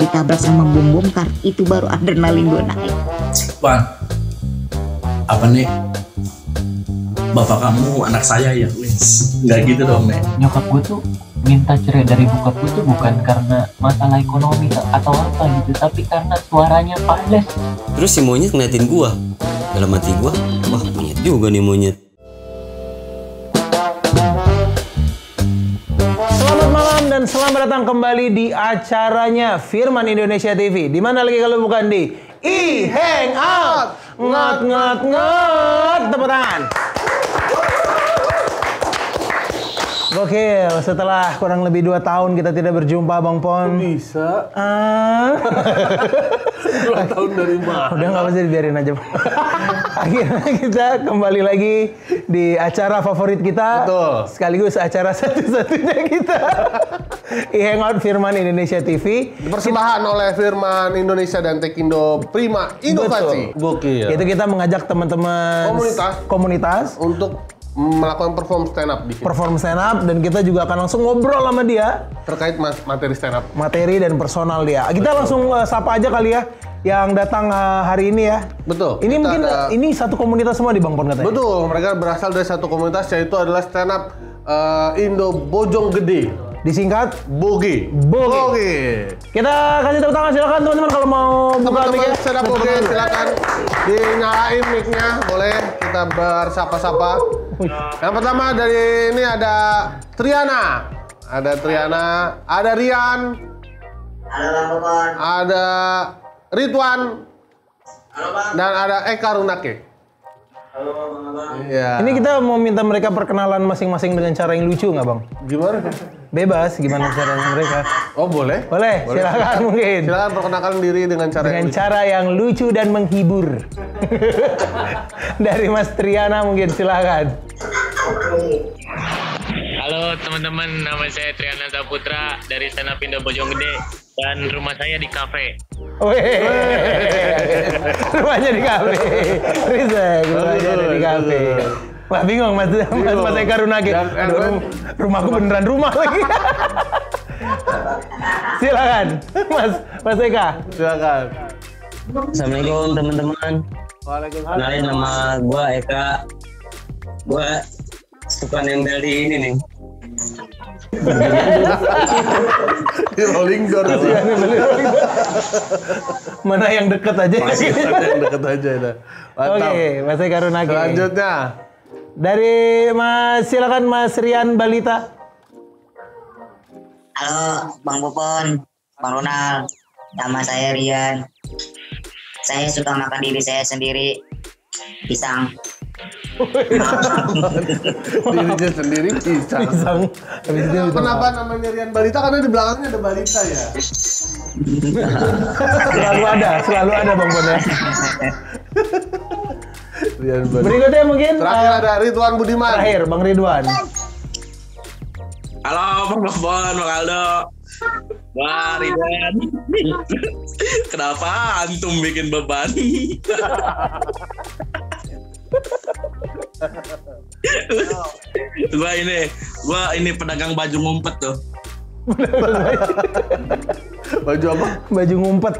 ditabrak sama bom bom kar itu baru adrenalin gue naik Bang, apa nih? Bapak kamu anak saya ya, wis. Nggak gitu dong, Nek. nyokap gue tuh minta cerai dari bokap gue tuh bukan karena masalah ekonomi atau apa gitu tapi karena suaranya fales Terus si monyet ngeliatin gua. Dalam hati gua, wah monyet juga nih monyet. Dan selamat datang kembali di acaranya Firman Indonesia TV. Di mana lagi kalau bukan di E Hangout. Ngot ngot ngot. Tepuk tangan. Gokil, setelah kurang lebih 2 tahun kita tidak berjumpa Bang Pon. Bisa. Ah. Dua tahun dari mana? Udah nggak usah dibiarin aja. Bang. Akhirnya kita kembali lagi di acara favorit kita. Betul. Sekaligus acara satu-satunya kita. E-Hangout Firman Indonesia TV. Persembahan oleh Firman Indonesia dan Tekindo Prima Inovasi. Betul. Gokil. Itu kita mengajak teman-teman Komunitas. komunitas Untuk melakukan perform stand up di sini. perform stand up dan kita juga akan langsung ngobrol sama dia Terkait materi stand up. materi dan personal dia. Kita langsung uh, sapa aja kali ya yang datang uh, hari ini ya. Betul. Ini mungkin ada- ini satu komunitas semua di Bang Pon katanya. Betul, mereka berasal dari satu komunitas yaitu adalah stand up eh, Indo Bojong Gede. Disingkat Boge. Boge. Kita kasih tepuk tangan silakan teman-teman kalau mau buka mic-nya. stand up Boge silakan dinyalain mic-nya, boleh kita bersapa-sapa. Yang pertama dari ini ada Triana. Ada Triana, ada Rian. Ada Ridwan. Dan ada Eka Runake. Iya. Ini kita mau minta mereka perkenalan masing-masing dengan cara yang lucu nggak bang? gimana? Bebas, gimana caranya mereka? Oh boleh. Boleh, silakan mungkin. Silakan perkenalkan diri dengan cara Dengan yang lucu. cara yang lucu dan menghibur. Dari Mas Triana mungkin silakan. Halo teman-teman, nama saya Triana Saputra dari Stand Up Indo Bojonggede dan rumah saya di kafe. Weh, rumahnya di kafe. Respect, rumahnya ada di kafe. Wah bingung mas, mas, mas Eka Runage. Dan- Aduh, rum- rumahku beneran rumah lagi. Silakan, Mas Mas Eka. Silakan. Assalamualaikum teman-teman. Waalaikumsalam. Kenalin nama gua Eka. Gua suka nempel di ini nih. Di rolling door sih. Mana yang deket aja? Ada yang deket aja dah. Oke, Mantap. Mas Eka Runage. Selanjutnya. Dari Mas, silakan Mas Rian Balita. Halo Bang Popon, Bang Ronald, nama saya Rian. Saya suka makan diri saya sendiri, pisang. Dirinya sendiri. Pisang. Habis itu Kenapa, namanya Rian Balita? Karena di belakangnya ada balita ya. selalu ada, selalu ada Bang Bon ya. Rian. Berikutnya mungkin Terakhir eh, ada Ridwan Budiman. terakhir Bang Ridwan. Halo, Bang Bobon, Bang Aldo. Wah, Ridwan. Kenapa antum bikin beban? gua ini, gua ini pedagang baju ngumpet tuh. Baju apa? Baju ngumpet.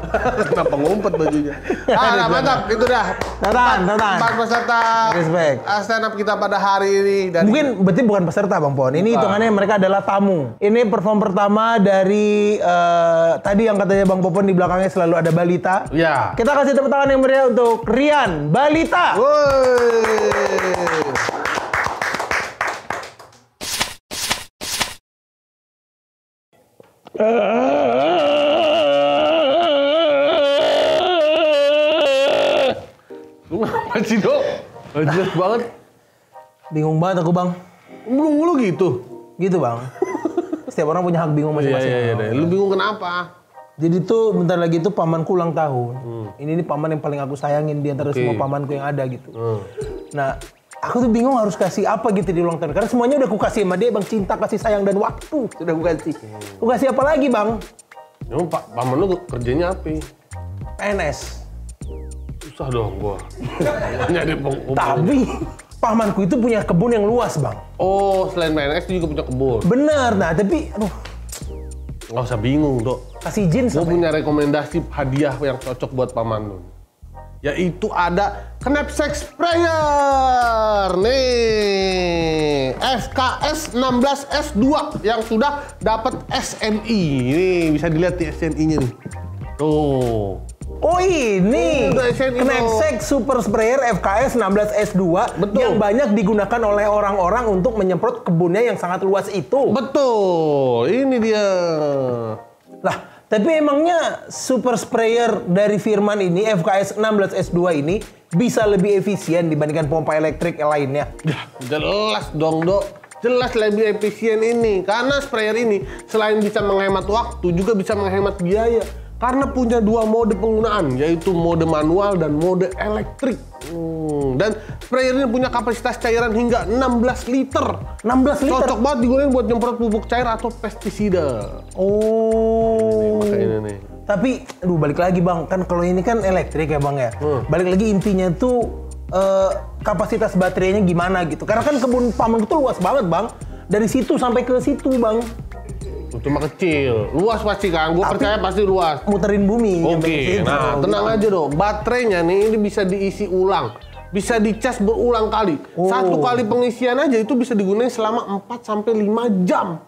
Kenapa ngumpet bajunya? Ah, nah, mantap. Itu dah. Tatan, tatan. Empat peserta Respect. ah, stand up kita pada hari ini. Dan Mungkin berarti bukan peserta Bang Pon. Ini hitungannya mereka adalah tamu. Ini perform pertama dari eh, tadi yang katanya Bang Popon di belakangnya selalu ada balita. Ya. Kita kasih tepuk tangan yang meriah untuk Rian Balita. Woi. Lu ngapa sih, Dok? Jelas banget. Bingung banget aku Bang. Belum lu gitu. Gitu Bang. Setiap orang punya hak bingung Iya, masing-masing. iya, iya. deh. Lu bingung kenapa? Jadi tuh bentar lagi tuh pamanku ulang tahun. Ini nih paman yang paling aku sayangin di antara Hmm. Oke. semua pamanku yang ada gitu. Hmm. Nah, aku tuh bingung harus kasih apa gitu di ulang tahun. Karena semuanya udah aku kasih sama dia, Bang. Cinta, kasih sayang, dan waktu. Sudah aku kasih. Hmm. Aku kasih apa lagi, Bang? Emang pak, paman lu kerjanya apa? PNS. Susah dong gua. Nyari Tapi, pamanku itu punya kebun yang luas, Bang. Oh, selain PNS dia juga punya kebun. Bener. Nah, tapi, aduh, Nggak usah bingung, Dok. Kasih izin Gue sampai. punya rekomendasi hadiah yang cocok buat Pak Mandun. Yaitu ada knapsack sprayer. Nih, FKS 16S2 yang sudah dapat SNI. Nih, bisa dilihat di SNI-nya nih. Tuh. Oh ini, Knapsack Super Sprayer FKS 16S2 Betul. yang banyak digunakan oleh orang-orang untuk menyemprot kebunnya yang sangat luas itu. Betul, ini dia. Lah, tapi emangnya super sprayer dari Firman ini FKS 16S2 ini bisa lebih efisien dibandingkan pompa elektrik lainnya? Ya, jelas dong, Dok. Jelas lebih efisien ini. Karena sprayer ini selain bisa menghemat waktu, juga bisa menghemat biaya. Karena punya dua mode penggunaan, yaitu mode manual dan mode elektrik. Hmm, Dan sprayer ini punya kapasitas cairan hingga 16 liter. 16 liter. Cocok banget digunakan buat nyemprot pupuk cair atau pestisida. Oh. Ini nih. Tapi, aduh balik lagi bang, kan kalau ini kan elektrik ya bang ya. Balik lagi intinya tuh eh, kapasitas baterainya gimana gitu. Karena kan kebun paman itu luas banget bang. Dari situ sampai ke situ bang. Cuma kecil, luas pasti kan. Gue percaya pasti luas. Muterin bumi. Oke, nah tenang aja dong. Baterainya nih ini bisa diisi ulang. Bisa dicas berulang kali. Oh. Satu kali pengisian aja itu bisa digunakan selama 4 sampai 5 jam.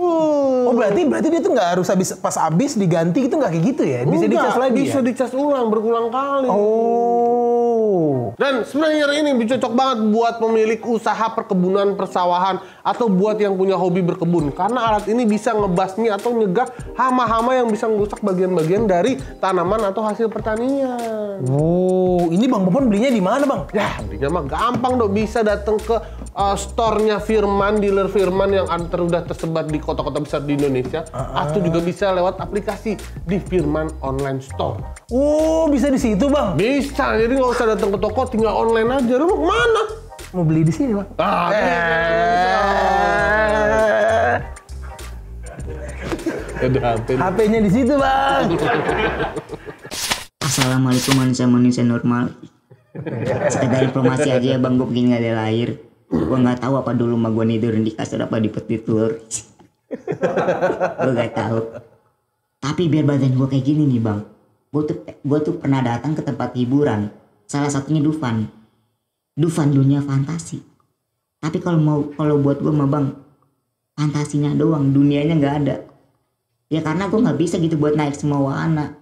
Oh berarti berarti dia tuh nggak harus habis pas habis diganti gitu nggak kayak gitu ya? Bisa Enggak, dicas lagi Bisa ya? dicas ulang berulang kali. Oh. Dan sprayer ini cocok banget buat pemilik usaha perkebunan persawahan atau buat yang punya hobi berkebun karena alat ini bisa ngebasmi atau nyegah hama-hama yang bisa merusak bagian-bagian dari tanaman atau hasil pertanian. Oh, ini Bang Popon belinya di mana, Bang? Ya, belinya mah gampang dong. Bisa datang ke uh, store-nya Firman, dealer Firman yang ada sudah tersebar di kota-kota besar di Indonesia. Atau juga bisa lewat aplikasi di Firman Online Store. Oh, bisa di situ, Bang. Bisa, jadi nggak usah datang ke toko, tinggal online aja. Lu mau ke mana? Mau beli di sini, Bang. Ah, Udah hampir. HP-nya di situ, Bang. Assalamualaikum manusia-manusia normal. Sekedar informasi aja ya bang, gue begini gak ada lahir. Gue nggak tahu apa dulu mah gue tidur di kasur apa di peti telur. gue gak tahu. Tapi biar badan gue kayak gini nih bang, gue tuh gue tuh pernah datang ke tempat hiburan. Salah satunya Dufan. Dufan dunia fantasi. Tapi kalau mau kalau buat gue mah bang, fantasinya doang, dunianya nggak ada. Ya karena gue nggak bisa gitu buat naik semua wahana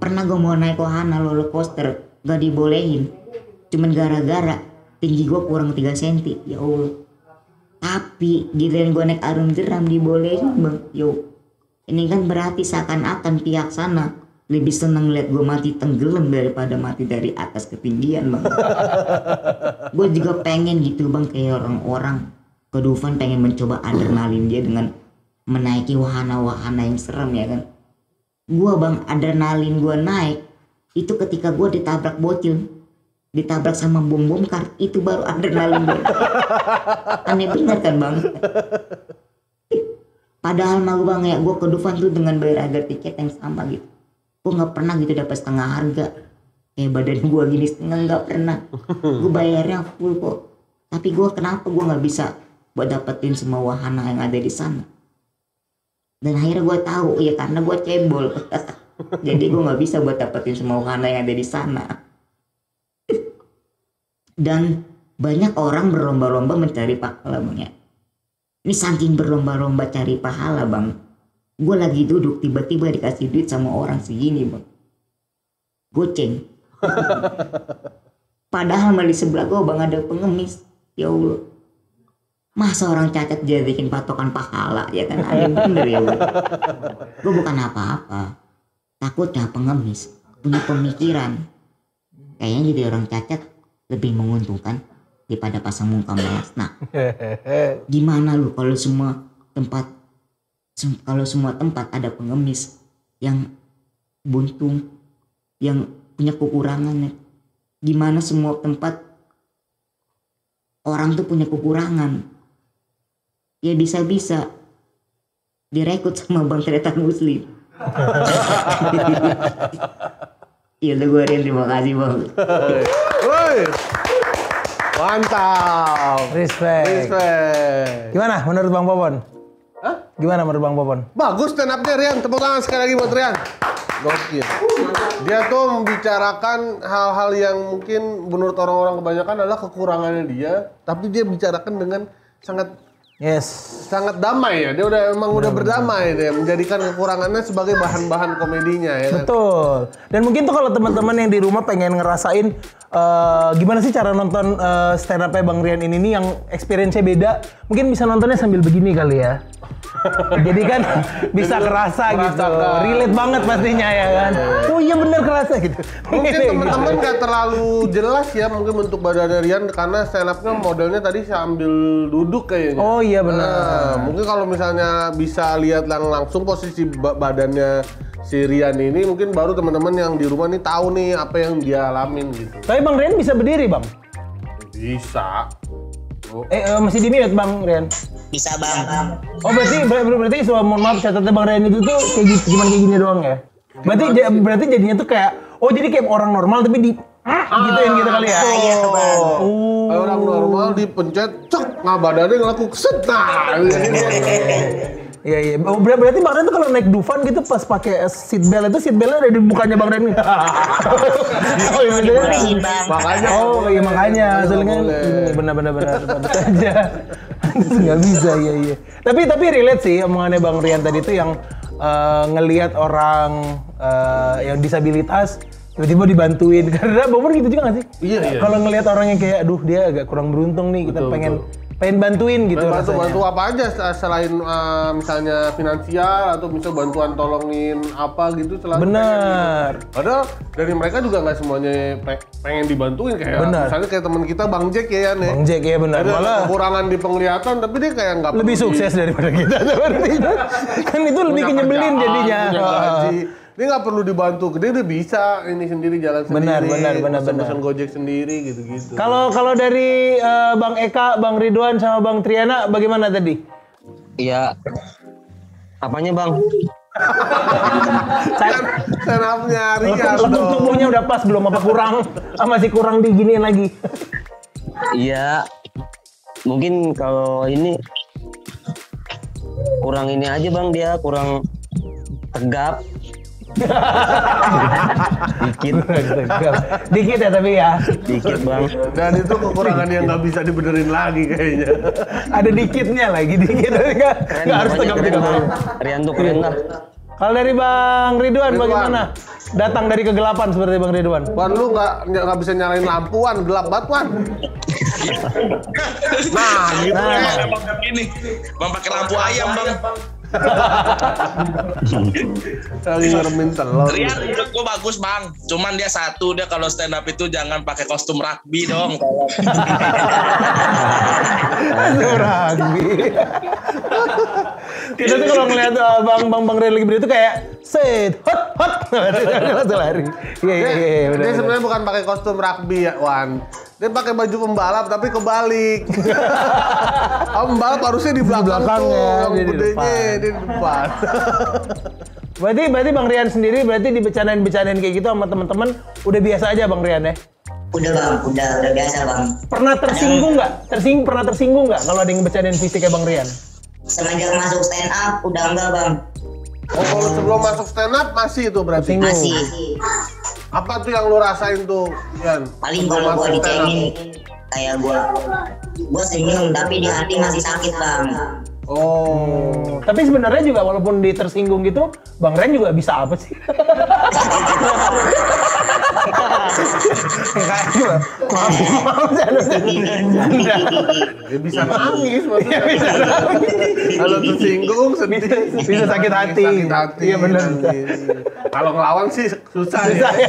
pernah gue mau naik wahana roller coaster gak dibolehin cuman gara-gara tinggi gue kurang 3 cm ya Allah. Tapi giliran gue naik arum jeram dibolehin bang yo. Ini kan berarti seakan-akan pihak sana lebih seneng lihat gue mati tenggelam daripada mati dari atas ketinggian bang. Gue juga pengen gitu bang kayak orang-orang. Ke Dufan pengen mencoba adrenalin dia dengan menaiki wahana-wahana yang serem ya kan? Gua bang adrenalin gua naik itu ketika gua ditabrak bocil ditabrak sama bom bom kar itu baru adrenalin gua aneh bener kan bang? Padahal mah bang ya gua ke Dufan tuh dengan bayar harga tiket yang sama gitu. Gua nggak pernah gitu dapat setengah harga. Kayak badan gua gini setengah nggak pernah. Gua bayarnya full kok. Tapi gua kenapa gua nggak bisa buat dapetin semua wahana yang ada di sana? Dan akhirnya gue tahu ya karena gue cebol. Jadi gue nggak bisa buat dapetin semua wahana yang ada di sana dan banyak orang berlomba-lomba mencari pahala bang ya. Ini saking berlomba-lomba cari pahala bang gue lagi duduk tiba-tiba dikasih duit sama orang segini bang. Goceng. Padahal malah di sebelah gue bang ada pengemis. Ya Allah. Masa orang cacat jadikan patokan pahala ya kan? Aneh bener ya gue gue bukan apa-apa. Takutnya pengemis punya pemikiran. Kayaknya jadi orang cacat lebih menguntungkan daripada pasang muka melas nah gimana lu kalau semua tempat sem- kalau semua tempat ada pengemis yang buntung yang punya kekurangan gimana semua tempat orang tuh punya kekurangan ya bisa-bisa direkrut sama bang Tretan Muslim. ya udah gue terima kasih bang. Mantap. Respect. Respect. Gimana menurut Bang Popon? Hah? Gimana menurut Bang Popon? Bagus stand up-nya Rian, tepuk tangan sekali lagi buat Rian. Gokil. Dia tuh membicarakan hal-hal yang mungkin menurut orang-orang kebanyakan adalah kekurangannya dia, tapi dia bicarakan dengan sangat Yes. sangat damai ya. Dia udah emang udah berdamai dia menjadikan kekurangannya sebagai bahan-bahan komedinya ya kan. Betul. Dan mungkin tuh kalau teman-teman yang di rumah pengen ngerasain eh, gimana sih cara nonton eh, stand up Bang Rian ini nih yang experience-nya beda, mungkin bisa nontonnya sambil begini kali ya. Jadi kan bisa kerasa gitu. merasakan. Relate banget pastinya ya kan. Oh iya bener kerasa gitu. Mungkin teman-teman nggak terlalu jelas ya mungkin bentuk badan Rian karena stand up-nya modelnya tadi sambil duduk kayaknya. Oh iya benar. Nah, mungkin kalau misalnya bisa lihat lang langsung posisi ba- badannya si Rian ini mungkin baru teman-teman yang di rumah nih tahu nih apa yang dia alamin gitu. Tapi Bang Rian bisa berdiri, Bang. Bisa. Oh, Eh, eh, masih di mute Bang Rian. Bisa bang. Oh berarti ber- ber- berarti so, mohon maaf catatan Bang Rian itu tuh kayak gitu, cuman kayak gini doang ya. Berarti berarti jadinya tuh kayak oh jadi kayak orang normal tapi di gituin gitu kali ya. Iya bang. Oh. Orang normal dipencet, cek, nah badannya ngelaku set, nah. Iya iya. Oh, ber- berarti Bang Rian tuh kalau naik Dufan gitu pas pakai seat belt itu seat beltnya ada di mukanya Bang Rian nih. oh iya bener. Bolehin bang. Makanya Oh iya makanya Nggak soalnya boleh. benar benar benar aja. Nggak bisa iya iya. Tapi tapi relate sih omongannya Bang Rian tadi tuh yang eh, ngelihat orang eh, yang disabilitas tiba-tiba dibantuin karena Bang gitu juga gak sih? Iya, iya. Kalau ngelihat orang yang kayak aduh dia agak kurang beruntung nih kita Betul, pengen pengen bantuin gitu bantu rasanya. bantu apa aja se- selain uh, misalnya finansial atau bisa bantuan tolongin apa gitu selalu Bener. Padahal dari mereka juga nggak semuanya pe- pengen dibantuin kayak Benar. misalnya kayak teman kita Bang Jack ya Yan ya. Bang Jack ya benar. Ada Malah kekurangan di penglihatan tapi dia kayak nggak lebih sukses daripada kita kan itu lebih kenyebelin jadinya. punya gaji. Dia nggak perlu dibantu, dia udah bisa ini sendiri jalan Benar, sendiri, benar, benar, benar. pesen gojek sendiri gitu-gitu. Kalau kalau dari eh, Bang Eka, Bang Ridwan sama Bang Triana bagaimana tadi? Iya. Apanya bang? Stand up-nya Rian dong. tubuhnya udah pas belum apa kurang? Ah, masih kurang diginiin lagi. Iya. Mungkin kalau ini kurang ini aja bang dia kurang tegap. Dikit, Dikit ya tapi ya. dikit bang. Dan itu kekurangan yang nggak bisa dibenerin lagi kayaknya. Ada dikitnya lagi dikit. Nggak harus tegap keren tegap. Rian tuh keren lah. Kalau dari Bang Ridwan, Ridwan. bagaimana? Datang dari kegelapan seperti Bang Ridwan. Wan lu nggak nggak bisa nyalain lampuan gelap banget Wan. nah gitu Nah. ya. Bang ini, bang pakai lampu ayam bang. Lagi ngeremin telur. Rian menurut gua bagus bang. Cuman dia satu dia kalau stand up itu jangan pakai kostum rugby dong. Aduh, rugby. Kita tuh kalau ngeliat uh, Bang Bang Bang Ridwan lagi berdiri tuh kayak set hot hot langsung lari. Iya iya iya Dia, benar. dia sebenarnya bukan pakai kostum rugby ya Wan. Dia pakai baju pembalap tapi kebalik. pembalap harusnya di belakang, belakangnya, tuh, yang dia di gedenya di depan. Berarti berarti Bang Rian sendiri berarti dibicarain-bicarain kayak gitu sama teman-teman udah biasa aja Bang Rian ya. Udah bang, udah udah biasa bang. Pernah tersinggung nggak? Tersing pernah tersinggung nggak kalau ada yang bercandain fisiknya Bang Rian? Semenjak masuk stand up udah enggak bang. Oh, kalau sebelum masuk stand up masih itu berarti. Tersinggung. Masih. Apa tuh yang lu rasain tuh, Yan? Paling kalau gua dicengin kayak gua gua senyum tapi di hati masih sakit bang. Oh. Tapi sebenarnya juga walaupun di tersinggung gitu, Bang Rian juga bisa apa sih? Canda. Ya bisa nangis. Kalau tersinggung sedih. Bisa sakit hati. Sakit hati. Iya, bener. Kalau ngelawan sih susah, Susah ya. ya.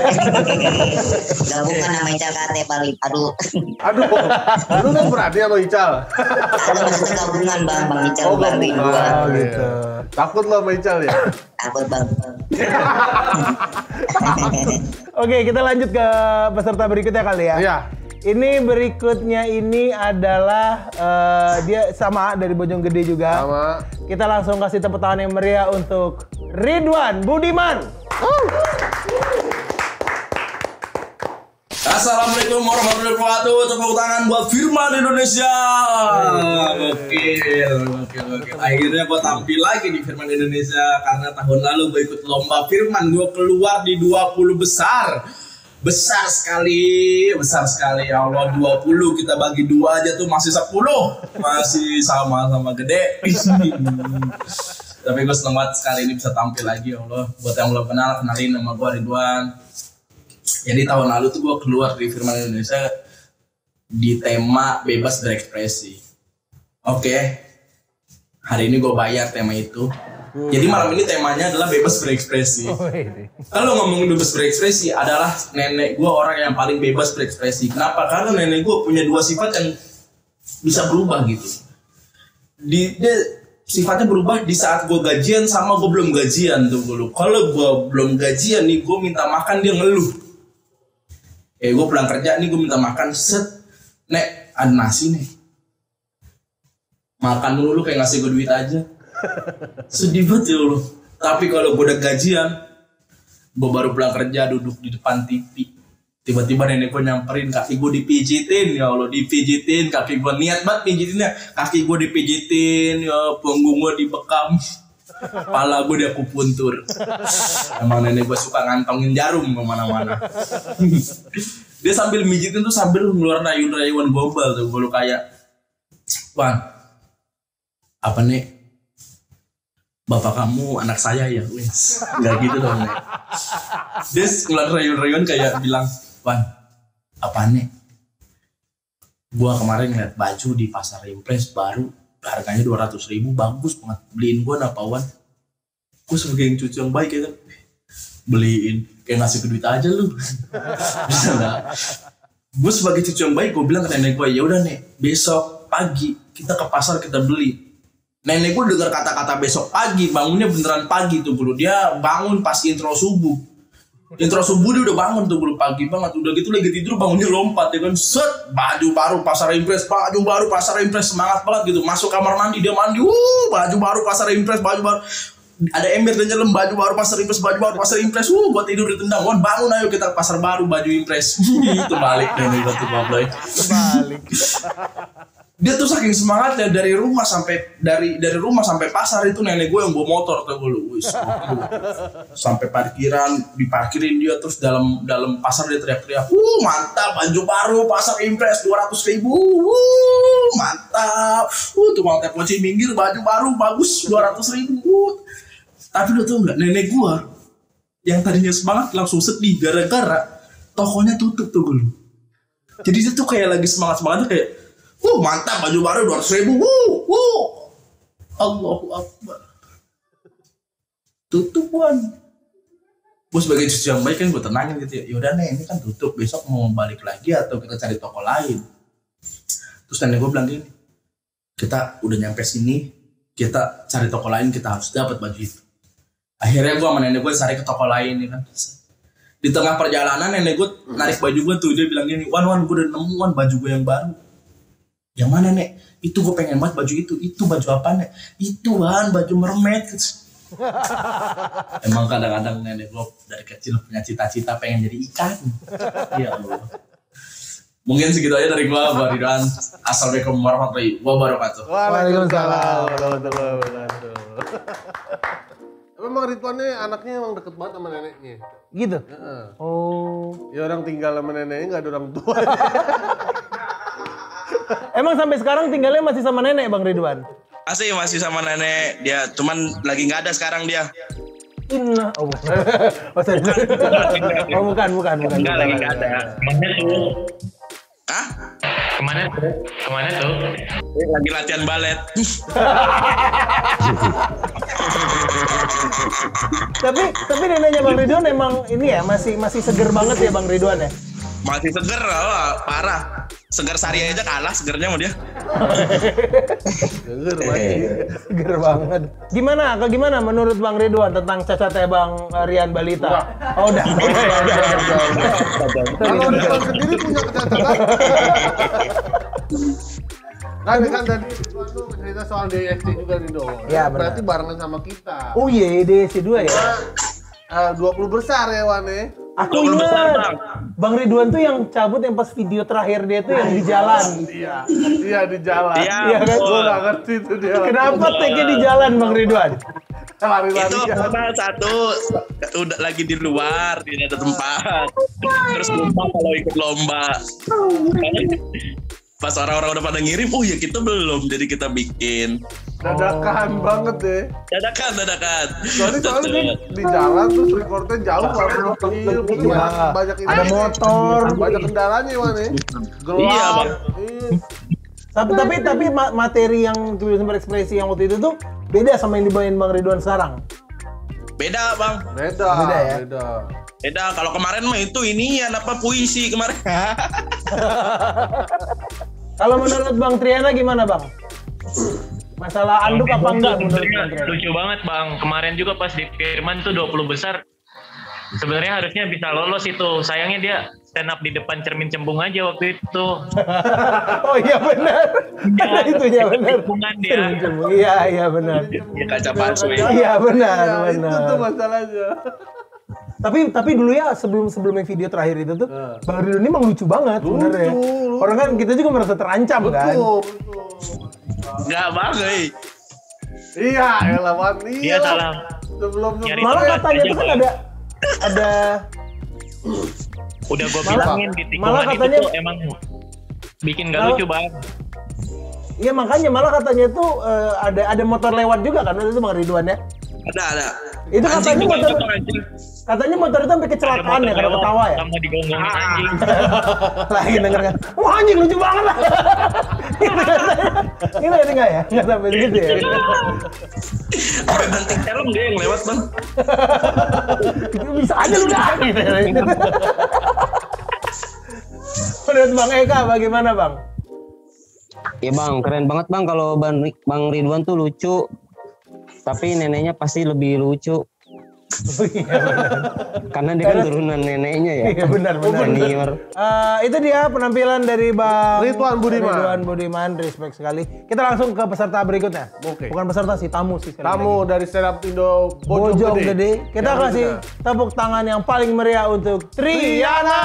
Gabungan sama Ical Kate paling. Aduh. Aduh, lu tuh berani sama Ical? Ada maksudnya gabungan bang, bang Ical Oh, gua. Oh gitu. Takut lo sama Ical ya? Takut bang. Oke, kita lanjut ke peserta berikutnya kali ya. Iya. Ini berikutnya ini adalah eh, dia sama dari Bojonggede juga. Sama. Kita langsung kasih tepuk tangan yang meriah untuk Ridwan Budiman. Assalamualaikum Assalamualaikum warahmatullahi wabarakatuh. Tepuk tangan buat Firman Indonesia. Gokil, gokil, gokil. Akhirnya gue tampil lagi di Firman Indonesia karena tahun lalu gue ikut lomba Firman. Gue keluar di 20 besar. Besar sekali, besar sekali. Ya Allah 20 kita bagi dua aja tuh masih 10 Masih sama-sama gede. Tapi gue seneng banget sekali ini bisa tampil lagi ya Allah. Buat yang belum kenal, kenalin nama gue Ridwan. Jadi tahun lalu tuh gue keluar di Firman Indonesia di tema bebas berekspresi. Oke, hari ini gue bayar tema itu. Jadi malam ini temanya adalah bebas berekspresi. Kalau ngomongin bebas berekspresi adalah nenek gue orang yang paling bebas berekspresi. Kenapa? Karena nenek gue punya dua sifat yang bisa berubah gitu. Di dia sifatnya berubah di saat gue gajian sama gue belum gajian tuh dulu. Kalau gue belum gajian nih gue minta makan dia ngeluh eh gue pulang kerja nih gue minta makan set nek ada nasi nih makan dulu lu kayak ngasih gue duit aja sedih banget ya lu tapi kalau gue udah gajian gue baru pulang kerja duduk di depan TV tiba-tiba nenek gue nyamperin kaki gue dipijitin ya Allah dipijitin kaki gue niat banget pijitinnya kaki gue dipijitin ya punggung gue dibekam Pala gue dia kupuntur. Emang nenek gue suka ngantongin jarum ke mana-mana. dia sambil mijitin tuh sambil ngeluarin rayuan-rayuan gombal tuh. Gue kayak, Wan, apa nih? Bapak kamu anak saya ya, wes. Gak gitu dong, nek. Dia ngeluarin rayuan-rayuan kayak bilang, Wan, apa nih? Gua kemarin ngeliat baju di pasar impres baru harganya dua ratus ribu bagus banget beliin gue napawan gue sebagai yang cucu yang baik ya kan beliin kayak ngasih ke duit aja lu bisa nggak gue sebagai cucu yang baik gue bilang ke nenek gue ya udah nih besok pagi kita ke pasar kita beli nenek gue dengar kata-kata besok pagi bangunnya beneran pagi tuh dulu dia bangun pas intro subuh. Intro subuh dia udah bangun tuh belum pagi banget. Udah gitu lagi tidur bangunnya lompat ya kan. Set baju baru pasar impres baju baru pasar impres semangat banget gitu. Masuk kamar mandi dia mandi uh baju baru pasar impres baju baru. Ada ember dan nyelam baju baru pasar impres baju baru pasar impres. Uh buat tidur ditendang wan bangun ayo kita ke pasar baru baju impres. Itu balik dan itu balik dia tuh saking semangatnya dari rumah sampai dari dari rumah sampai pasar itu nenek gue yang bawa motor tuh gue wis sampai parkiran diparkirin dia terus dalam dalam pasar dia teriak-teriak uh mantap baju baru pasar impres dua ratus ribu uh mantap. Uh tuh mau kunci minggir baju baru bagus dua ratus ribu uh. tapi lu tuh nggak nenek gue yang tadinya semangat langsung sedih gara-gara tokonya tutup tuh gue jadi dia tuh kayak lagi semangat semangatnya kayak Uh mantap baju baru dua ratus ribu. Uh, uh. Allahu Akbar. Tutup wan. Gue sebagai cucu yang baik kan gue tenangin gitu ya. Yaudah nih ini kan tutup besok mau balik lagi atau kita cari toko lain. Terus nenek gue bilang gini. Kita udah nyampe sini. Kita cari toko lain kita harus dapat baju itu. Akhirnya gue sama nenek gue cari ke toko lain ya kan. Di tengah perjalanan nenek gue narik baju gue tuh dia bilang gini, Wan Wan gue udah nemu Wan baju gue yang baru yang mana nek itu gue pengen banget baju itu itu baju apa nek itu kan baju mermaid emang kadang-kadang nenek gue dari kecil punya cita-cita pengen jadi ikan ya Allah mungkin segitu aja dari gue Bang Ridwan Assalamualaikum warahmatullahi wabarakatuh Waalaikumsalam warahmatullahi wabarakatuh. Emang Ridwannya anaknya emang deket banget sama neneknya. Gitu. Heeh. Oh. Ya orang tinggal sama neneknya nggak ada orang tua. Emang sampai sekarang tinggalnya masih sama nenek Bang Ridwan? masih masih sama nenek dia cuman lagi nggak ada sekarang dia Inna. Oh, bukan. oh, sorry. oh bukan, bukan, bukan. Enggak lagi nggak ada. Ke mana tuh? Hah? Ke mana tuh? Ke mana tuh? Dia lagi latihan balet tapi tapi neneknya Bang Ridwan emang ini ya masih masih seger banget ya Bang Ridwan ya. Masih seger oh, parah seger sari aja kalah segernya sama dia Denger masih. Seger banget. Gimana? Ke gimana menurut Bang Ridwan tentang cacatnya Bang Rian Balita? Oh udah. udah, udah, udah, udah. Kalau Ridwan sendiri punya kecacatan. Kan kan tadi Ridwan tuh cerita soal DSC juga nih dong. Benar. Berarti barengan sama kita. Oh iya, DSC 2 ya. Nah, eh, 20 besar ya Wane. Aku 20 besar, ingat Bang. Bang Ridwan tuh yang cabut yang pas video terakhir dia tuh yang di jalan. Iya, iya di jalan. Iya, Iya kan? Gue gak ngerti tuh dia. Kenapa tag-nya di jalan Bang Ridwan? itu Lari-larian. karena satu udah lagi di luar di ada tempat terus lupa kalau ikut lomba pas orang-orang udah pada ngirim oh ya kita belum jadi kita bikin Dadakan banget deh. dadakan dadakan Soalnya soalnya dia di jalan terus recordnya jauh harus kecil, mungkin Iya. banyak, banyak ini. Ada motor. banyak kendalanya mana ya? Gelap. Iya, Bang. Iya. Tapi tapi tapi ma- materi yang kebebasan berekspresi yang waktu itu tuh beda sama yang dibawain Bang Ridwan sekarang. beda bang Beda, Beda ya? beda. beda kalau kemarin mah itu ini ya apa puisi kemarin Kalau menurut Bang Triana gimana Bang? Masalah anduk apa enggak menurut Bang Triana? lucu banget bang. Kemarin juga pas di Firman tuh 20 besar. Sebenarnya harusnya bisa lolos itu. Sayangnya dia stand up di depan cermin cembung aja waktu itu. oh iya benar. Ada itunya benar. Cembungan dia. Iya iya benar. ya kaca palsu ya Iya benar Ya, itu benar. tuh masalahnya. Tapi tapi dulu ya sebelum sebelum yang video terakhir itu tuh Bang Ridwan ini emang lucu banget sebenarnya. ya. lucu. Orang kan kita juga merasa terancam kan. Betul, betul. nggak bang eh. Iya, elah. Dia Iya. salah. Sebelum Nyari Malah katanya tuh kan ada ada Udah gue Malah- bilangin di malah katanya- itu tuh emang bikin gak Malah- lucu bang. Iya makanya malah katanya tuh eh, ada ada motor lewat juga kan waktu itu Bang Ridwan ya. ada ada Itu anjing katanya motor itu anjing katanya motor itu sampai kecelakaan ya karena ketawa ya. Sama digonggongin anjing. Lagi denger kan. Wah anjing lucu banget lah. Ini ada enggak ya? Enggak sampai gitu ya. sampai banting helm dia yang lewat bang Bisa aja lu dah. Menurut Bang Eka bagaimana Bang? Ya bang, keren banget bang kalau bang Ridwan tuh lucu. Tapi neneknya pasti lebih lucu. Karena dia kan turunan neneknya ya. Iya benar benar. Senior. Eh, itu dia penampilan dari Bang Ridwan Budiman. Ridwan Budiman, respect sekali. Kita langsung ke peserta berikutnya. Oke. Bukan peserta sih, tamu sih. Tamu dari stand up Indo lagi. Bojong Gede. Kita Yang kasih berikutnya. tepuk tangan yang paling meriah untuk Triana.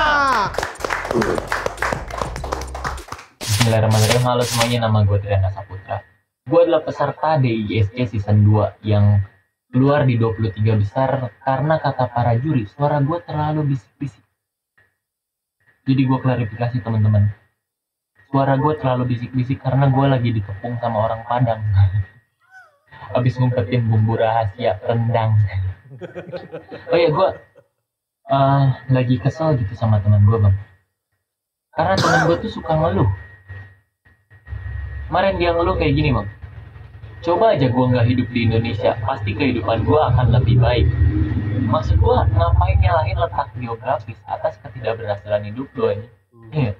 Bismillahirrahmanirrahim. Halo semuanya, nama gue Triana Saputra. Gue adalah peserta DISC season 2 yang keluar di 23 besar karena kata para juri, suara gue terlalu bisik-bisik. Jadi gue klarifikasi teman-teman. Suara gue terlalu bisik-bisik karena gue lagi dikepung sama orang Padang. Habis ngumpetin bumbu rahasia rendang. oh ya, gue eh, lagi kesel gitu sama teman gue bang. Karena teman gue tuh suka ngeluh. Kemarin dia ngeluh kayak gini bang. Coba aja gue nggak hidup di Indonesia, pasti kehidupan gue akan lebih baik. Maksud gue ngapain nyalahin letak geografis atas ketidakberhasilan hidup lo aja? Iya.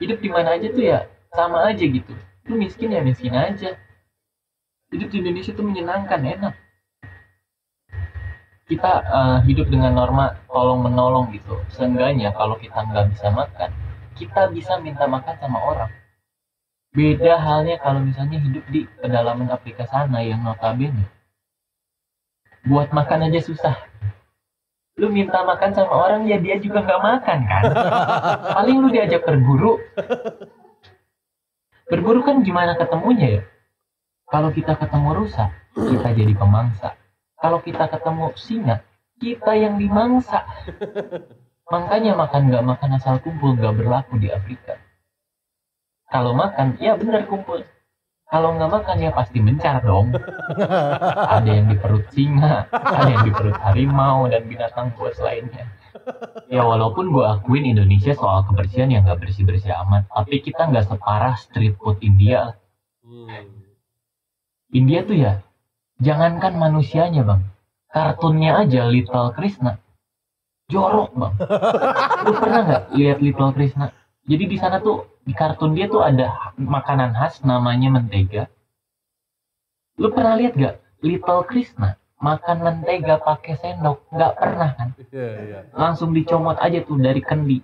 Hidup di mana aja tuh ya sama aja gitu. Lu miskin ya miskin aja. Hidup di Indonesia tuh menyenangkan, enak. Kita eh, hidup dengan norma tolong menolong gitu. Seenggaknya kalau kita nggak bisa makan, kita bisa minta makan sama orang. Beda halnya kalau misalnya hidup di pedalaman Afrika sana yang notabene. Buat makan aja susah. Lu minta makan sama orang ya dia juga nggak makan kan. Paling lu diajak berburu. Berburu kan gimana ketemunya ya? Kalau kita ketemu rusa, kita jadi pemangsa. Kalau kita ketemu singa, kita yang dimangsa. Makanya makan nggak makan asal kumpul nggak berlaku di Afrika. Kalau makan, ya benar kumpul. Kalau nggak makan ya pasti mencar dong. ada yang di perut singa, ada yang di perut harimau dan binatang buas lainnya. Ya walaupun gue akuin Indonesia soal kebersihan yang nggak bersih-bersih amat, tapi kita nggak separah street food India. India tuh ya, jangankan manusianya bang, kartunnya aja Little Krishna, jorok bang. Lu pernah nggak lihat Little Krishna? Jadi di sana tuh di kartun dia tuh ada makanan khas namanya mentega. Lu pernah lihat gak Little Krishna makan mentega pakai sendok? Nggak pernah kan? Iya, iya. Langsung dicomot aja tuh dari kendi.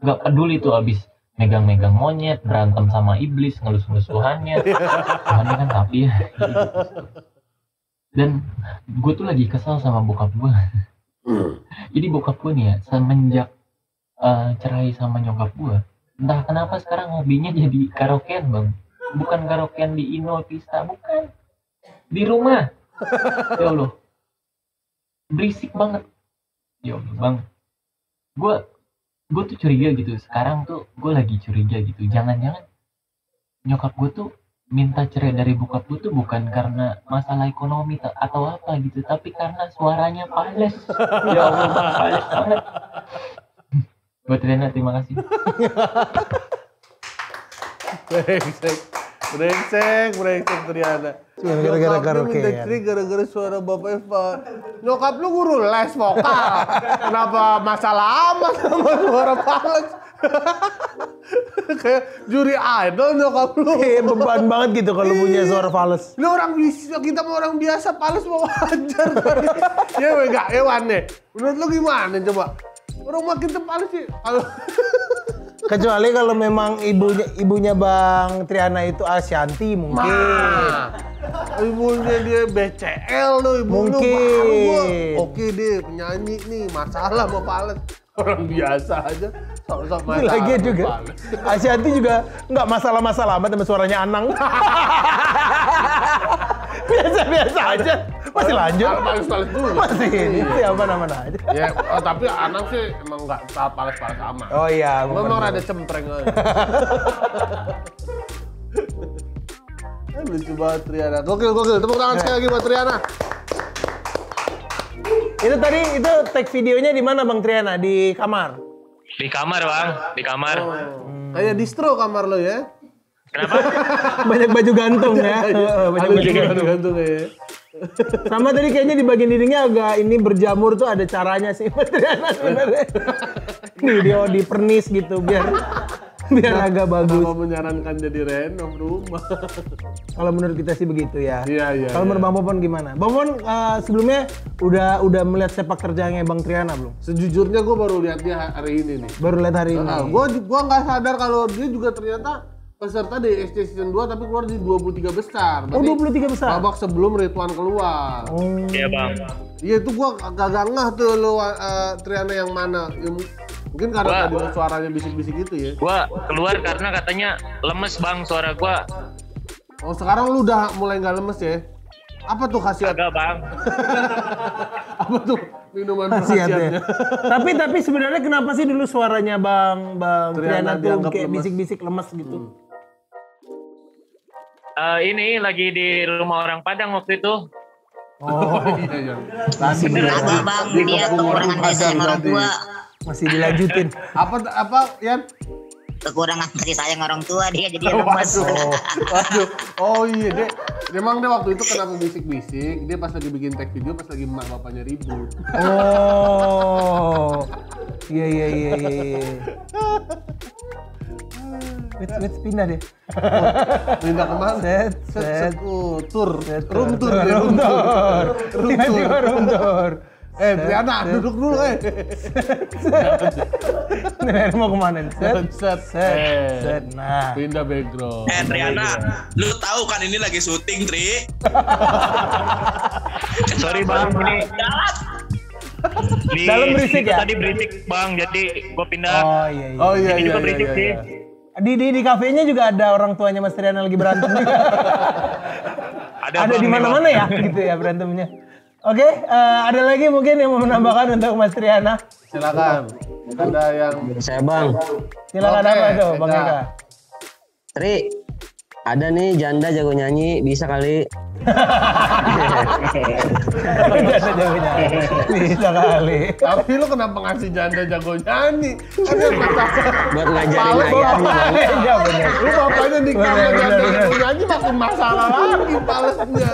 Nggak peduli tuh abis megang-megang monyet, berantem sama iblis, ngelus-ngelus Tuhannya. Tuhannya kan tapi ya. Dan gue tuh lagi kesel sama bokap gue. Jadi bokap gue nih ya semenjak eh, cerai sama nyokap gue, entah kenapa sekarang hobinya jadi karaokean bang. Bukan karaokean di Inul Pista, bukan. Di rumah. Ya Allah. Berisik banget. Ya Allah bang. Gue gue tuh curiga gitu. Sekarang tuh gue lagi curiga gitu. Jangan-jangan nyokap gue tuh minta cerai dari bokap gue tuh bukan karena masalah ekonomi ta- atau apa gitu, tapi karena suaranya Pales. Ya Allah, Pales banget. Buat Rena, terima kasih. Brengsek. Brengsek, brengsek Triana. Cuma gara-gara minta karaokean. cerai gara-gara suara Bapak Eva. Nyokap lu guru les vokal. Kenapa masalah amat sama suara Pales? Kayak juri idol nyokap lu. Kayak beban banget gitu kalau punya suara fals. Lu orang bisa, kita mau orang biasa, Pales mau wajar. ya enggak, Ewan nih. Menurut lu gimana coba? Orang makin tepales sih. Kalau Kecuali kalau memang ibunya ibunya Bang Triana itu Asyanti mungkin. Ma, ibunya dia BCL tuh, ibu Mungkin. Oke deh, penyanyi nih, masalah mau Pales. Orang biasa aja, sok-sok masalah. Sama juga. Asyanti juga nggak masalah-masalah amat sama suaranya Anang. Biasa-biasa aja. Masih lanjut. Pales-pales dulu. Masih ini sih aman-aman aja. Ya, oh, tapi anak sih emang nggak Pales-Pales amat. Oh iya. Memang rada cempreng aja. Eh, lucu banget Triana. Gokil, gokil. Tepuk tangan sekali lagi buat Triana. Itu tadi itu tag videonya di mana Bang Triana? Di kamar. Di kamar bang, di kamar. Kayak distro kamar lo ya. Kenapa? Banyak baju gantung ya. Heeh, Banyak Ada baju gantung. gantung ya. Sama tadi kayaknya di bagian dindingnya agak ini berjamur tuh ada caranya sih Bang Triana sebenarnya. Nih dia di pernis gitu biar biar agak bagus. Kenapa menyarankan jadi renov rumah? Kalau menurut kita sih begitu ya. Iya, iya. Kalau iya. menurut Bang Popon gimana? Bang Popon eh, sebelumnya udah udah melihat sepak terjangnya Bang Triana belum? Sejujurnya gue baru lihat dia hari ini nih. Baru lihat hari ini. Nah, gue gua nggak sadar kalau dia juga ternyata peserta di SC Season 2 tapi keluar di 23 besar. Oh, Berarti 23 besar. Babak sebelum Ridwan keluar. Oh. Iya bang. Iya itu gua kagak ngeh tuh lo uh, Triana yang mana. Ya, mu- mungkin karena Wah. tadi suaranya bisik-bisik gitu ya. Gua keluar karena katanya lemes bang suara gua. Oh sekarang lu udah mulai nggak lemes ya? Apa tuh khasiat? Agak bang. Apa tuh minuman Khasiatnya. khasiatnya? tapi tapi sebenarnya kenapa sih dulu suaranya Bang Bang Triana Triana, tuh dianggap kayak bisik-bisik lemes gitu? Eh, ini lagi di rumah orang Padang waktu itu. Oh, Iya iya. masih Lagi dilanjut, bang, dia kekurangan kasih sayang orang tua. masih dilanjutin. Apa apa Yan? Kekurangan kasih sayang orang tua dia jadi lemes. Waduh, waduh. Oh iya deh. Memang deh waktu itu kenapa bisik-bisik? Dia pas lagi bikin tag video, pas lagi emak bapaknya ribut. Oh, iya iya iya iya. Wait, wait, pindah deh. Pindah ke mana? Set, set, set. set. Oh, tour, room tour, room tour, room tour. room tour. Eh, Triana, duduk dulu eh. Nih, mau ke mana? nih? Set, Set, set, eh. set. Nah, Pindah background. Eh Triana, lu tahu kan ini lagi syuting, Tri? Sorry bang, ini di Dalam berisik ya? Tadi berisik bang, jadi gua pindah. oh iya iya. Oh iya iya juga iya. berisik iya, sih. iya. Di di di kafenya juga ada orang tuanya Mas Triana lagi berantem juga. ada Bang, di mana-mana ya gitu ya berantemnya. Oke, eh, ada lagi mungkin yang mau menambahkan untuk Mas Triana? Silakan. Ada yang Saya bang, Silakan Oke, apa tuh, Bang. Eka? Tri, ada nih janda jago nyanyi, bisa kali. Janda jagonya. Bisa kali. tapi lu kenapa ngasih janda jago nyanyi? Kan Buat ngajarin bapaknya. Iya. Lu bapaknya di kamar janda jago nyanyi makin masalah lagi palesnya.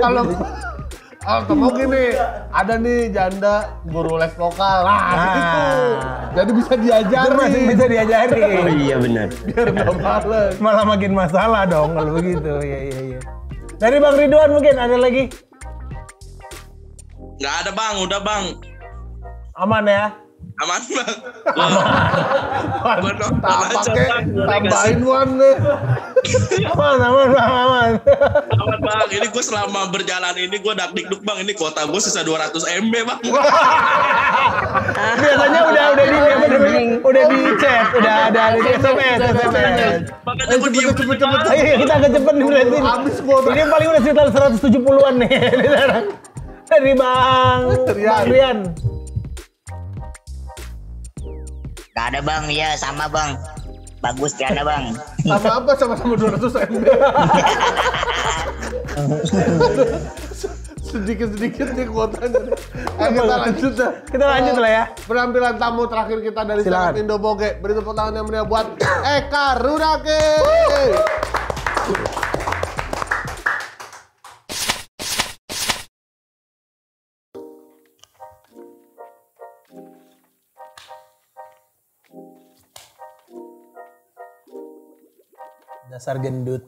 Kalau Oh, temu gini, ada nih janda guru les vokal. Nah, Nah. gitu. Jadi bisa Itu masih bisa diajari. Oh iya benar. biar nggak males. Malah makin masalah dong kalau begitu. Iya iya iya. Dari Bang Ridwan mungkin ada lagi? Nggak ada bang, udah bang. Aman ya? Aman bang. Tak pakai. Gua tambahin one deh. Aman, aman, bang, aman. Aman bang, ini gue selama berjalan ini gue dak dikduk bang, ini kuota gue sisa 200 MB bang. Biasanya udah udah di apa namanya? Udah di chat, udah ada di SMS, SMS. Makanya gue diem cepet cepet. Ayo kita agak cepet nih berarti. Habis kuota. Ini paling udah sekitar 170-an nih. Dari Bang Bang Rian. Gak ada bang, ya sama bang. Bagus Triana bang. Sama apa? Sama-sama 200 MB. Sedikit-sedikit nih kuotanya. Ayo kita lanjut dah. Kita lanjut lah ya. Penampilan tamu terakhir kita dari Silakan. Indo Boge. Beri tepuk tangan yang meriah buat Eka Rurake. Dasar gendut.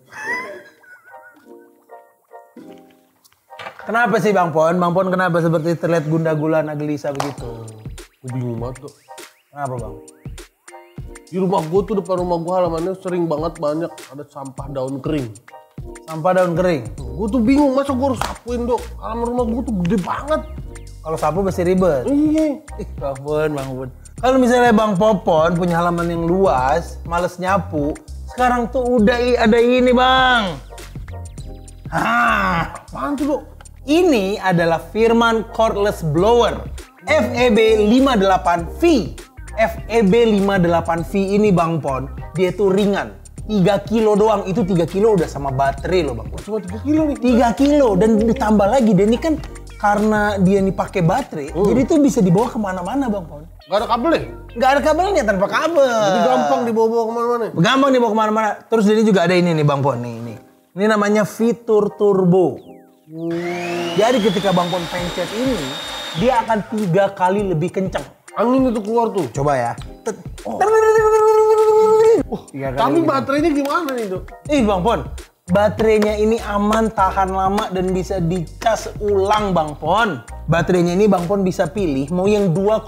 Kenapa sih Bang Pon? Bang Pon kenapa seperti terlihat gunda gulana gelisah begitu? Gue bingung banget tuh. Kenapa Bang? Di rumah gue tuh depan rumah gue halamannya sering banget banyak ada sampah daun kering. Sampah daun kering. Gue tuh bingung masa gue harus sapuin dok. Halaman rumah gue tuh gede banget. Kalau sapu pasti ribet. Iya. Ih, Bang Pon, Bang Pon. Kalau misalnya Bang Popon punya halaman yang luas, males nyapu, sekarang tuh udah ada ini Bang. Ah, Apaan tuh dok? ini adalah Firman Cordless Blower FEB 58V. FEB 58V ini Bang Pon, dia tuh ringan. 3 kilo doang, itu 3 kilo udah sama baterai loh Bang Pon. Cuma 3 kilo nih. 3 kilo dan ditambah lagi dan ini kan karena dia nih pakai baterai, jadi tuh bisa dibawa ke mana-mana Bang Pon. Gak ada kabel ya? Nggak ada kabelnya tanpa kabel. Jadi gampang dibawa-bawa ke mana-mana. Gampang dibawa ke mana-mana. Terus ini juga ada ini nih Bang Pon nih ini. Ini namanya fitur turbo. Jadi ketika Bang Pon pencet ini, dia akan tiga kali lebih kencang. Angin itu keluar tuh. Coba ya. Tet- Tiga kali Tapi baterainya gimana nih dok? Ih Bang Pon, baterainya ini aman, tahan lama dan bisa dicas ulang Bang Pon. Baterainya ini Bang Pon bisa pilih mau yang 2,5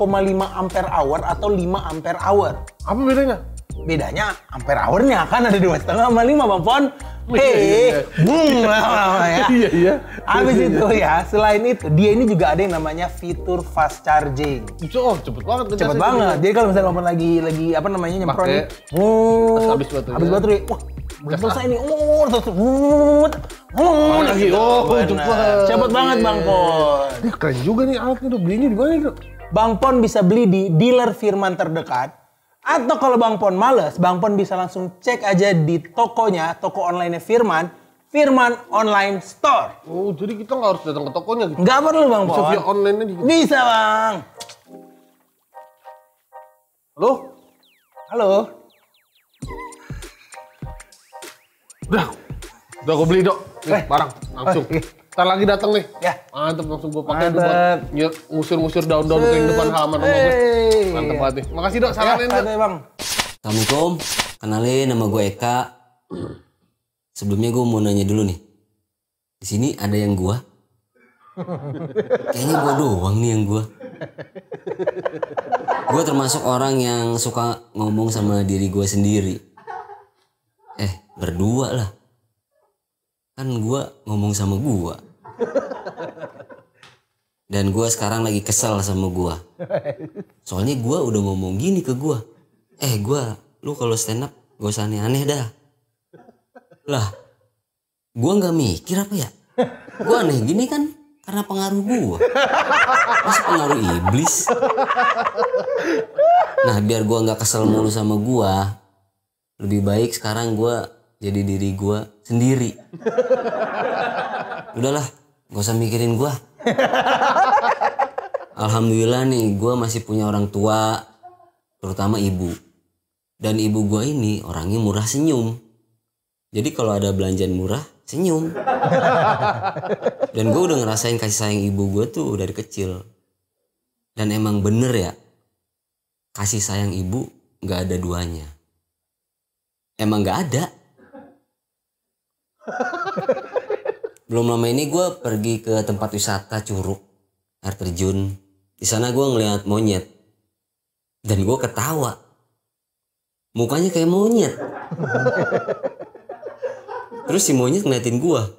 ampere hour atau 5 ampere hour. Apa bedanya? Bedanya ampere hournya kan ada dua setengah sama lima Bang Pon. iya, iya. Hei, boom ya. Iya, iya. Habis itu ya, selain itu dia ini juga ada yang namanya fitur fast charging. Itu oh cepet banget Cepet banget. Jadi kalau misalnya Bang Pon lagi lagi apa namanya nyemprot nih, Pas habis baterainya. habis baterai, wah selesai nih, wut, terus wut, wut, lagi. Oh, cepet. Banget Bang Pon. Ini keren juga nih alatnya dok. Belinya di mana dok? Bang Pon bisa beli di dealer Firman terdekat. Atau kalau Bang Pon males, Bang Pon bisa langsung cek aja di tokonya, toko online Firman, Firman Online Store. Oh jadi kita nggak harus datang ke tokonya gitu. Nggak perlu Bang Bisa Pon. via online gitu. Bisa Bang. Halo? Halo. Udah. Udah gue beli dok. Nih, Eh. barang langsung. Iya. Ntar lagi datang nih. Ya. Mantep langsung gue pakai buat ny- ngusir-ngusir daun-daun kering depan halaman rumah gue. Mantep banget nih. Makasih dok, Ya, salamin dok. Bang. Assalamualaikum, kenalin nama gue Eka. Sebelumnya gue mau nanya dulu nih. Di sini ada yang gua? Kayaknya gua doang nih yang gua. Gue termasuk orang yang suka ngomong sama diri gue sendiri. Eh, berdua lah. Kan gua ngomong sama gua. Dan gua sekarang lagi kesel sama gua. Soalnya gua udah ngomong gini ke gua. Eh gua, lu kalau stand up gak usah aneh-aneh dah. Lah, gua nggak mikir apa ya? Gua aneh gini kan karena pengaruh gua. Masa pengaruh iblis? Nah, biar gua nggak kesel mulu sama gua, lebih baik sekarang gua jadi diri gua sendiri. Udahlah, gak usah mikirin gua. Alhamdulillah nih, gua masih punya orang tua, terutama ibu. Dan ibu gua ini orangnya murah senyum. Jadi kalau ada belanjaan murah, senyum. Dan gue udah ngerasain kasih sayang ibu gue tuh dari kecil. Dan emang bener ya, kasih sayang ibu nggak ada duanya. Emang nggak ada. Belum lama ini gue pergi ke tempat wisata Curug, air terjun. Di sana gue ngeliat monyet. Dan gue ketawa. Mukanya kayak monyet. Terus si monyet ngeliatin gua.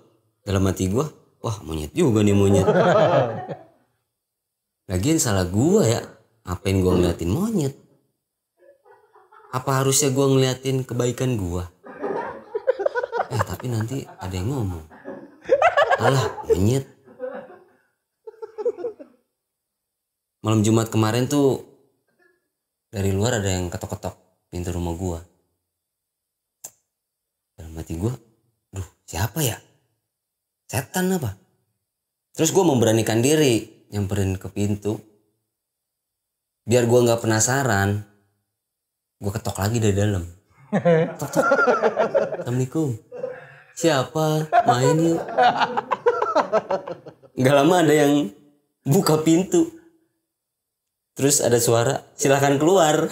Dalam hati gua, wah monyet juga nih monyet. Lagian salah gua ya. Apain gua ngeliatin monyet? Apa harusnya gua ngeliatin kebaikan gua? Eh tapi nanti ada yang ngomong. Alah monyet. Malam Jumat kemarin tuh dari luar ada yang ketok-ketok pintu rumah gua. Dalam hati gua, duh siapa ya? Setan apa? Terus gua memberanikan diri nyamperin ke pintu. Biar gua nggak penasaran, gua ketok lagi dari dalam. Assalamualaikum. Siapa? Main yuk. Gak lama ada yang buka pintu. Terus ada suara, silahkan keluar.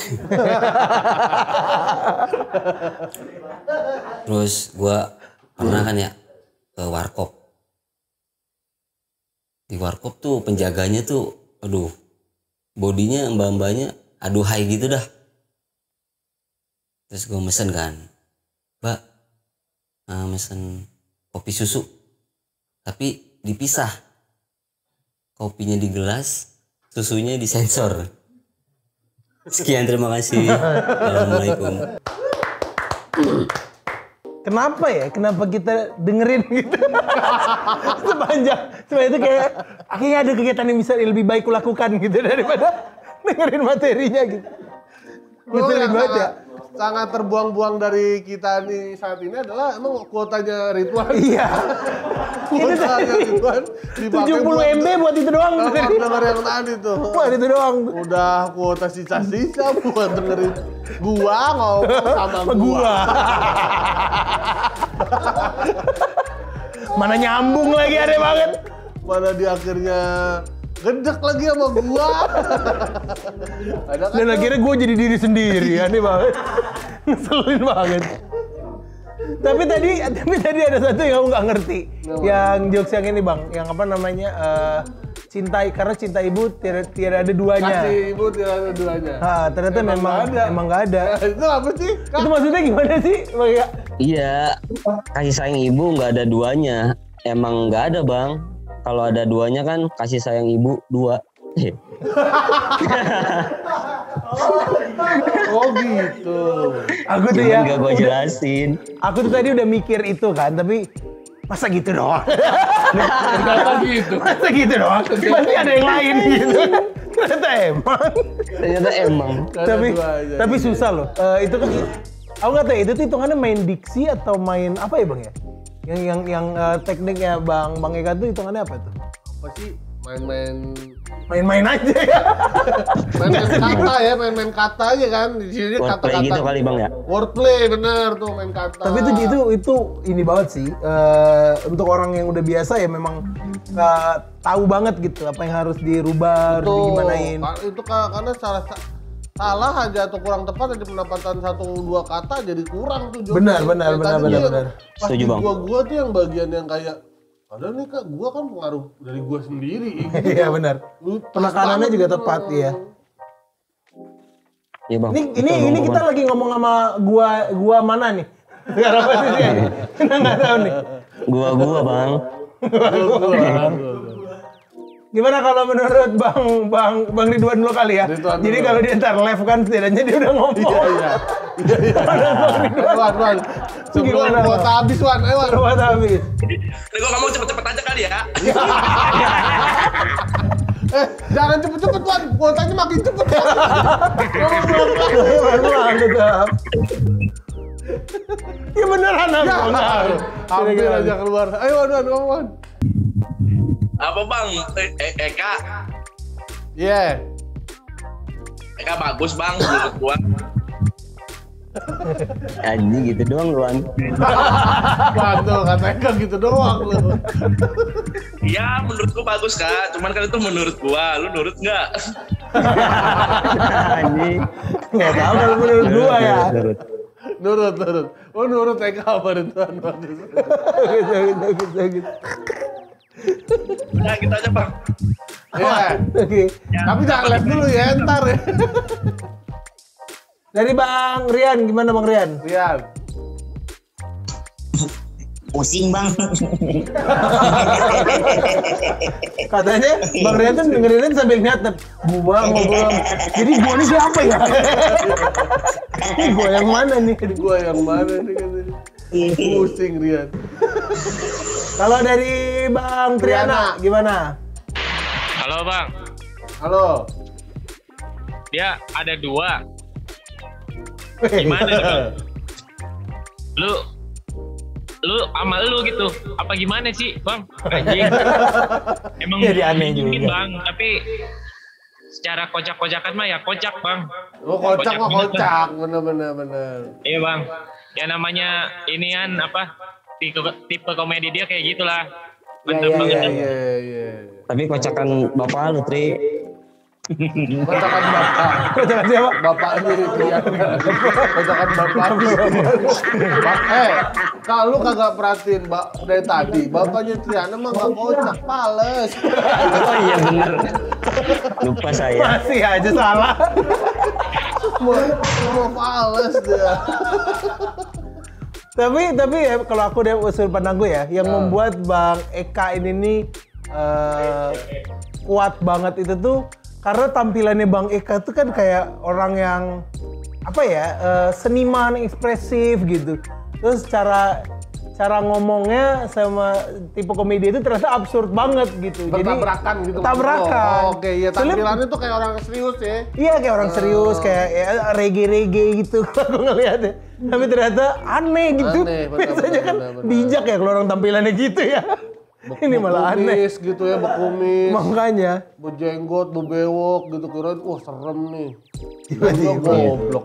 Terus gua pernah kan ya ke warkop. Di warkop tuh penjaganya tuh, aduh, bodinya mbak-mbaknya aduhai gitu dah. Terus gue mesen kan, mbak, eh, mesen kopi susu, tapi dipisah. Kopinya di gelas, susunya disensor. Sekian terima kasih. Assalamualaikum. Kenapa ya? Kenapa kita dengerin gitu? Sepanjang, sepanjang itu kayak kayaknya ada kegiatan yang bisa lebih baik kulakukan gitu daripada dengerin materinya gitu. Lo Betul yang banget ya. Sangat, terbuang-buang dari kita nih saat ini adalah emang kuotanya Ridwan. Iya. kuotanya Ridwan dipakai 70 MB buat itu doang. buat denger yang tadi tuh. Buat itu doang. Udah kuota sisa-sisa buat dengerin gua ngomong sama gua. gua. Mana nyambung lagi aneh banget. Mana di akhirnya gedek lagi sama gua. Ada kan Dan akhirnya gue jadi diri sendiri, aneh banget. Ngeselin banget. Tapi tadi, tapi tadi ada satu yang aku nggak ngerti. Yang jokes yang ini bang, yang apa namanya? eh, cintai karena cinta ibu tidak tidak ada duanya. Kasih ibu tidak ada duanya. Ah, ternyata Emang memang nggak ada. emang nggak ada. itu apa sih? Itu maksudnya gimana sih? Bang ya? Iya, kasih sayang ibu nggak ada duanya. Emang nggak ada bang. Kalau ada duanya kan kasih sayang ibu dua. Oh gitu. Aku tuh Cuman ya, nggak gue jelasin. aku tuh tadi udah mikir itu kan, tapi masa gitu doang? Kenapa gitu? masa gitu doang? Pasti ada yang lain gitu. Ternyata emang. Ternyata emang. tapi tapi susah loh. Eh, itu kan aku nggak tahu ya, itu tuh hitungannya main diksi atau main apa ya bang ya? Yang yang yang eh, tekniknya bang bang Eka tuh hitungannya apa tuh? Apa sih? Main-main Main-main aja ya. main-main kata ya, main-main kata aja kan. Di sini kata-kata. gitu kali bang ya. Wordplay bener tuh main kata. Tapi itu itu itu ini banget sih. Eh, untuk orang yang udah biasa ya memang nggak tahu banget gitu apa yang harus dirubah, harus digimanain. ka- itu ka- karena salah salah aja atau kurang tepat aja pendapatan satu dua kata jadi kurang tuh. Jok. Benar, benar, benar, benar, benar. Pas Setuju, Bang. gua gua tuh yang bagian yang kayak padahal nih kak gua kan pengaruh dari gua sendiri. Iya benar. Penekanannya juga gitu. tepat, iya. Iya bang. Ini ini ini Bang. kita lagi ngomong sama gua gua mana nih? Sekarang apa sih dia? Kita nggak tahu nih. Gua gua bang. Gimana kalau menurut Bang Bang Bang Ridwan dulu kali ya? Ridwan Jadi kalau dia ntar live kan setidaknya dia udah ngomong. Iya iya. Iya iya. Wan Wan. Sebelum kuota habis Wan. Ayo Wan. Buat habis. Ini gua ngomong cepet-cepet aja kali ya. Eh jangan cepet-cepet Wan. Kuotanya makin cepet. Ngomong pelan-pelan. Pelan-pelan tetap. Ya beneran Ya, Bang. hampir aja keluar. Ayo Wan Wan ngomong Wan. Apa bang? Eh, eh, Eka, Iya. Eka bagus bang menurut gua. Anjing gitu doang lu Wan. Waduh, katanya kan gitu doang lu. Iya menurut gua bagus kak. Cuman kan itu menurut gua. Lu nurut nggak? Anjing. Nggak tahu kalau menurut gua ya. Nurut. Nurut, nurut. Oh, nurut Eka apa Ridwan bagus. Gitu gitu gitu gitu. Nah gitu aja bang. Iya. Oke. Tapi jangan live dulu ya, ntar ya. Dari Bang Rian gimana Bang Rian? Rian. Pusing bang. Katanya Bang Rian tuh dengerin sambil ngeliatin gua ngobrol. Jadi gua ini siapa ya? Ini gua yang mana nih? Ini gua yang mana nih katanya. Pusing Rian. Kalau dari Bang Triana gimana? Halo bang, Halo. dia ada dua. Gimana nih bang? Lu, lu sama lu gitu. Apa gimana sih bang? Anjing. Emang Jadi aneh juga. bang, tapi secara kocak-kocakan mah ya kocak bang. Oh kocak mah kocak, bener-bener bener. Iya bang, ya namanya inian apa tipe, tipe komedi dia kayak gitulah. Mantep iya, banget. iya, Iya iya. Tapi kocakan bapak lu, Tri. Kocakan bapak. Kocakan siapa? Bapak ini Rian. Kocakan bapak. Eh, kalau lu kagak perhatiin Mbak dari tadi, bapaknya Triana mah gak kocak, pales. Oh iya bener. Lupa saya. Masih aja salah. Mau mau pales dia. tapi tapi ya kalau aku dari usul pandang gue ya, yang membuat Bang Eka ini nih eh, kuat banget itu tuh karena tampilannya Bang Eka tuh kan kayak orang yang apa ya eh, seniman ekspresif gitu. Terus cara cara ngomongnya sama tipe komedi itu ternyata absurd banget gitu. Bertabrakan Jadi, gitu. Bertabrakan. Oh, Oke, iya Soalnya- tampilannya tuh kayak orang serius ya. Iya kayak orang serius, kayak ya, reggae-reggae gitu kalau aku ngeliatnya. Tapi ternyata aneh gitu. Aneh, benar, Biasanya kan benar, benar. bijak ya kalau orang tampilannya gitu ya. Ini malah aneh. Bekumis gitu ya, bekumis. Makanya. Berjenggot, berbewok gitu kirain, wah serem nih. Tiba-tiba. Goblok.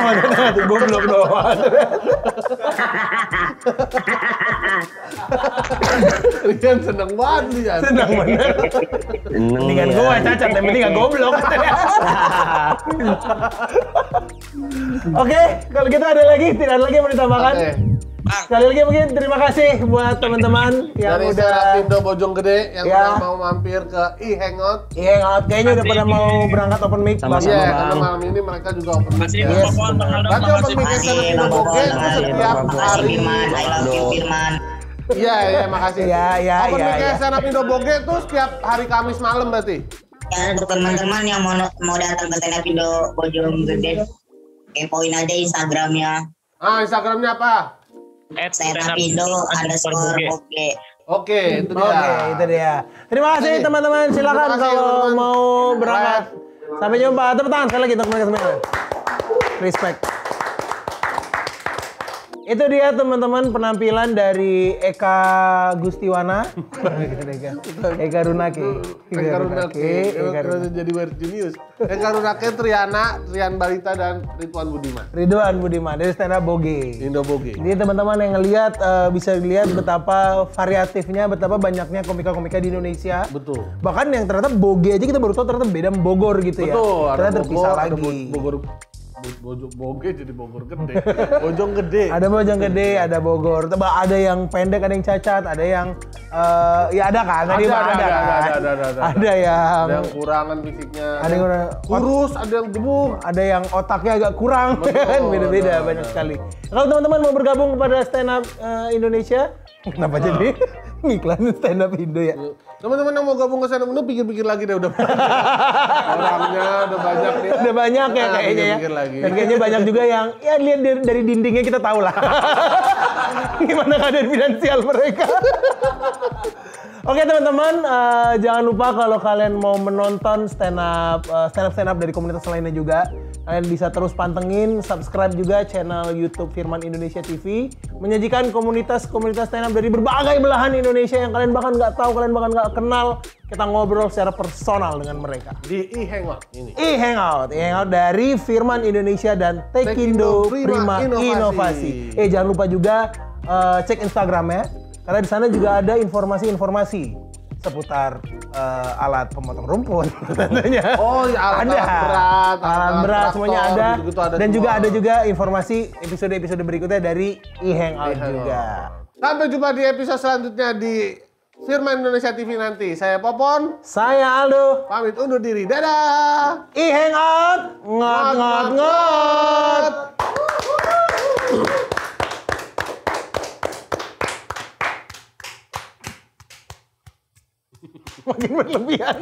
Mana nanti goblok doang. Rian seneng banget Rian. Senang bener. Seneng Mendingan gua cacat, yang penting gak goblok. Oke, kalau gitu ada lagi, tidak ada lagi yang mau ditambahkan. Sekali lagi mungkin terima kasih buat teman-teman yang Dari udah Serapindo Bojong Gede yang Ya. udah mau mampir ke e-hangout. Iya, hangout. kayaknya udah pada mau berangkat open mic. Sama-sama. Iya, Bang. karena malam ini mereka juga open mic. Masih ya. Yes, Nanti open mic Serapindo Boge itu setiap hari. Firman, I love you Firman. Iya, iya, makasih. Iya, iya, Open iya, mic iya. Serapindo Boge tuh setiap hari Kamis malam berarti. Ya untuk teman-teman yang mau mau datang ke Indo Bojong Gede, kepoin aja Instagramnya Ah, Instagramnya apa? At stand up stand up Indo underscore underscore Boge. Oke. Oke, itu dia. Oke, itu dia. Terima kasih teman-teman. Silakan kalau teman-teman. mau berangkat. Sampai jumpa. Tepuk tangan sekali lagi untuk mereka semua. Respect. Itu dia teman-teman penampilan dari Eka Gustiwana. Eka, Runaki. Eka Runake, Eka Runaki. jadi weird genius. Eka Runake, Triana, Trian Balita, dan Ridwan Budiman. Ridwan Budiman dari stand up Boge. Indo Boge. Jadi teman-teman yang ngelihat eh, bisa lihat betapa variatifnya, betapa banyaknya komika-komika di Indonesia. Betul. Bahkan yang ternyata Boge aja kita baru tahu ternyata beda Bogor gitu ya. Betul, ternyata terpisah Bogor, lagi. Bogor, Bojong Boge jadi Bogor gede. Bojong gede. Ada Bojong Gede, ada Bogor. Tebak ada yang pendek, ada yang cacat, ada yang eh, ya ada kan? Tadi Ada, ada, ada, ada, kan? ada, ada, ada, ada. Ada yang Ada yang kurangan fisiknya. ada yang kurang- kurus, ada yang gemuk. ada yang otaknya agak kurang kan beda-beda banyak sekali. Kalau teman-teman mau bergabung kepada stand up eh, Indonesia, kenapa jadi ngiklanin stand up Indo ya? Teman-teman yang mau gabung ke sana, lu pikir-pikir lagi deh udah. Orangnya udah banyak nih. Udah banyak ya Nah, kayaknya ya. lagi. Dan kayaknya banyak juga yang ya lihat dari, dari dindingnya kita tahu lah. Gimana keadaan finansial mereka. Oke teman-teman, eh, jangan lupa kalau kalian mau menonton stand up eh, stand up stand up dari komunitas lainnya juga, kalian bisa terus pantengin, subscribe juga channel YouTube Firman Indonesia TV, menyajikan komunitas-komunitas stand up dari berbagai belahan Indonesia yang kalian bahkan nggak tahu, kalian bahkan nggak kenal. Kita ngobrol secara personal dengan mereka Di e-hangout ini. e-hangout, e-hangout dari Firman Indonesia dan Tekindo Prima Prima, Inovasi. Inovasi. Eh jangan lupa juga eh, cek Instagramnya karena di sana juga ada informasi-informasi seputar eh, alat pemotong rumput tentunya. Oh, ya, alat-alat ada. berat, alat alat berat traktor, semuanya ada. gitu-gitu ada dan semua. juga ada juga informasi episode-episode berikutnya dari e-hangout E-hangout. juga. Sampai jumpa di episode selanjutnya di Firman Indonesia TV nanti. Saya Popon, Saya Aldo, pamit undur diri. Dadah! e-hangout, ngot ngot ngot. makin berlebihan.